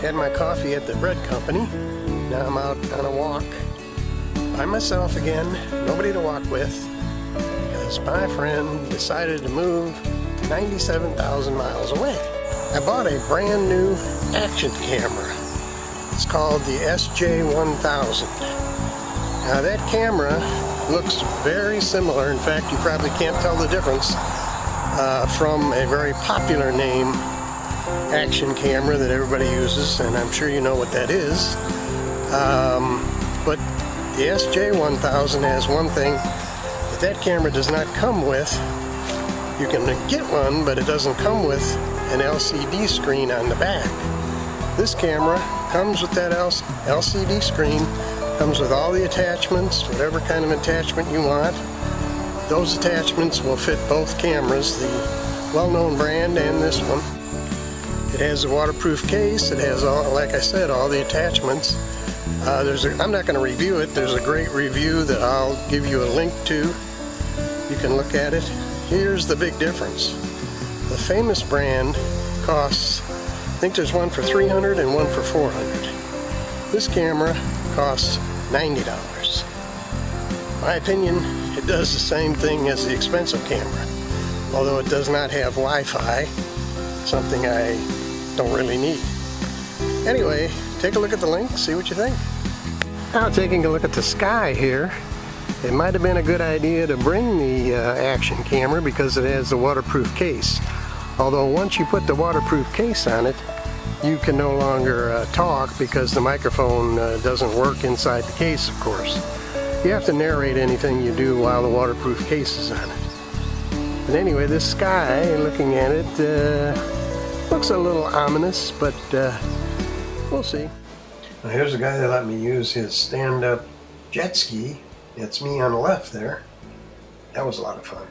had my coffee at the bread company. Now I'm out on a walk by myself again, nobody to walk with, because my friend decided to move 97,000 miles away. I bought a brand new action camera. It's called the SJ1000. Now that camera looks very similar. In fact, you probably can't tell the difference uh, from a very popular name action camera that everybody uses, and I'm sure you know what that is. Um, but the SJ1000 has one thing that that camera does not come with. You can get one, but it doesn't come with an LCD screen on the back. This camera comes with that LCD screen, comes with all the attachments, whatever kind of attachment you want. Those attachments will fit both cameras, the well-known brand and this one. It has a waterproof case. It has, all, like I said, all the attachments. Uh, there's a, I'm not going to review it. There's a great review that I'll give you a link to. You can look at it. Here's the big difference. The famous brand costs, I think there's one for 300 and one for 400. This camera costs $90. My opinion, it does the same thing as the expensive camera, although it does not have Wi-Fi, something I don't really need. Anyway, take a look at the link, see what you think. Now taking a look at the sky here, it might have been a good idea to bring the uh, action camera because it has the waterproof case. Although once you put the waterproof case on it, you can no longer uh, talk because the microphone uh, doesn't work inside the case, of course. You have to narrate anything you do while the waterproof case is on it. But anyway, this sky, looking at it, uh, looks a little ominous, but uh, we'll see. Now here's a guy that let me use his stand-up jet ski. It's me on the left there. That was a lot of fun.